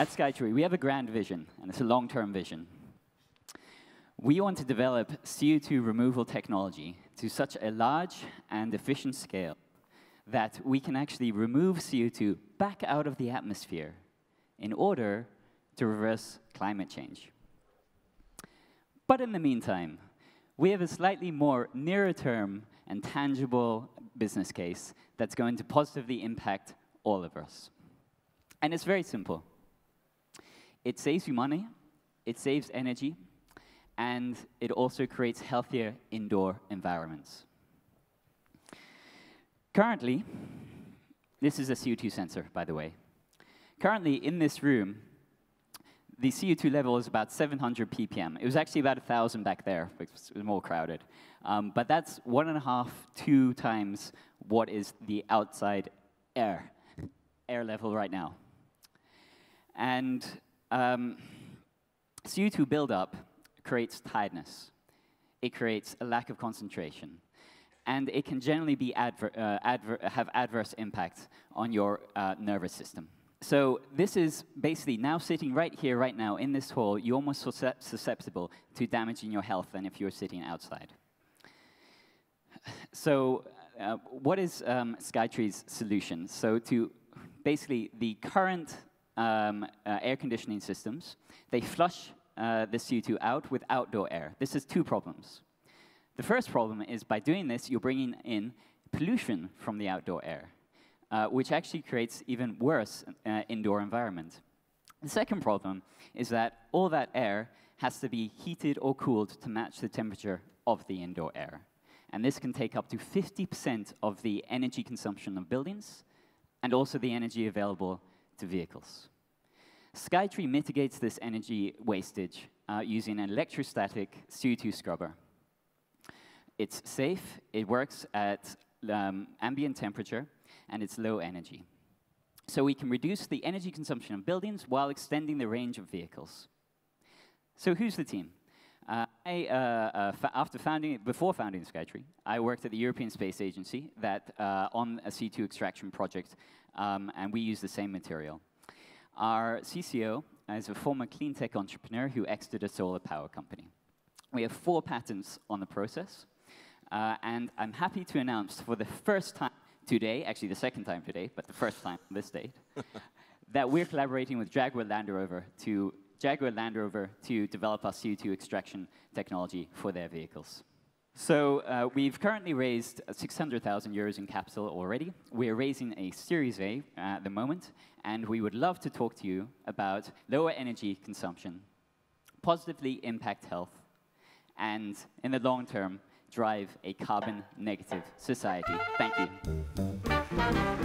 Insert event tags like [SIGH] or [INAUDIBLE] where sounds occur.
At Skytree, we have a grand vision, and it's a long-term vision. We want to develop CO2 removal technology to such a large and efficient scale that we can actually remove CO2 back out of the atmosphere in order to reverse climate change. But in the meantime, we have a slightly more nearer term and tangible business case that's going to positively impact all of us. And it's very simple. It saves you money, it saves energy, and it also creates healthier indoor environments. Currently, this is a CO2 sensor, by the way. Currently, in this room, the CO2 level is about 700 ppm. It was actually about 1,000 back there, because it was more crowded. Um, but that's one and a half, two times what is the outside air, air level right now. And um, CO2 buildup creates tiredness. It creates a lack of concentration. And it can generally be adver uh, adver have adverse impacts on your uh, nervous system. So this is basically now sitting right here, right now, in this hall, you're almost susceptible to damaging your health than if you're sitting outside. So uh, what is um, Skytree's solution? So to basically the current um, uh, air conditioning systems, they flush uh, the CO2 out with outdoor air. This has two problems. The first problem is by doing this, you're bringing in pollution from the outdoor air, uh, which actually creates even worse uh, indoor environment. The second problem is that all that air has to be heated or cooled to match the temperature of the indoor air. And this can take up to 50% of the energy consumption of buildings and also the energy available to vehicles. Skytree mitigates this energy wastage uh, using an electrostatic CO2 scrubber. It's safe, it works at um, ambient temperature, and it's low energy. So we can reduce the energy consumption of buildings while extending the range of vehicles. So who's the team? Uh, I, uh, uh, after founding, before founding Skytree, I worked at the European Space Agency that uh, on a CO2 extraction project, um, and we use the same material. Our CCO is a former clean tech entrepreneur who exited a solar power company. We have four patents on the process, uh, and I'm happy to announce for the first time today, actually the second time today, but the first time this date, [LAUGHS] that we're collaborating with Jaguar Land Rover to Jaguar Land Rover to develop our CO2 extraction technology for their vehicles. So uh, we've currently raised 600,000 euros in capital already. We're raising a Series A at the moment, and we would love to talk to you about lower energy consumption, positively impact health, and in the long term, drive a carbon negative society. Thank you.